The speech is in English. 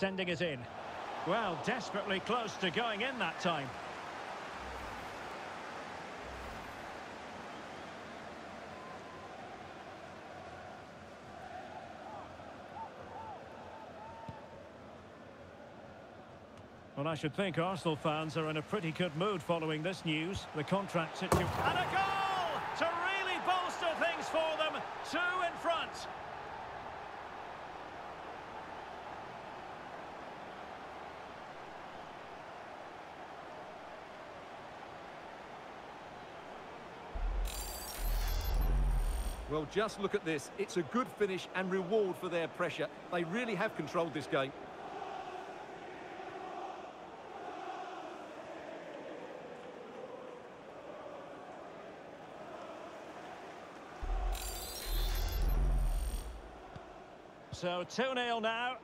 Sending it in. Well, desperately close to going in that time. Well, I should think Arsenal fans are in a pretty good mood following this news. The contract situation... And a goal! To really bolster things for them. Two in front. Well, just look at this. It's a good finish and reward for their pressure. They really have controlled this game. So 2-0 now.